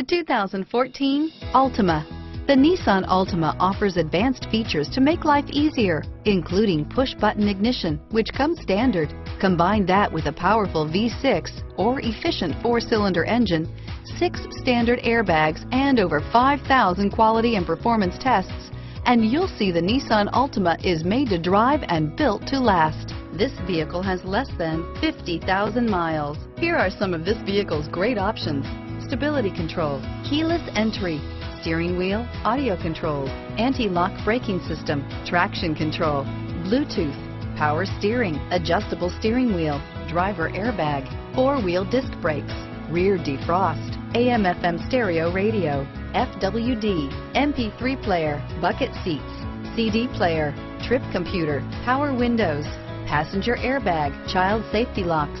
The 2014 Altima. The Nissan Altima offers advanced features to make life easier, including push-button ignition, which comes standard. Combine that with a powerful V6 or efficient four-cylinder engine, six standard airbags, and over 5,000 quality and performance tests, and you'll see the Nissan Altima is made to drive and built to last. This vehicle has less than 50,000 miles. Here are some of this vehicle's great options. Stability control, keyless entry, steering wheel, audio controls, anti-lock braking system, traction control, Bluetooth, power steering, adjustable steering wheel, driver airbag, four-wheel disc brakes, rear defrost, AM FM stereo radio, FWD, MP3 player, bucket seats, CD player, trip computer, power windows, passenger airbag, child safety locks.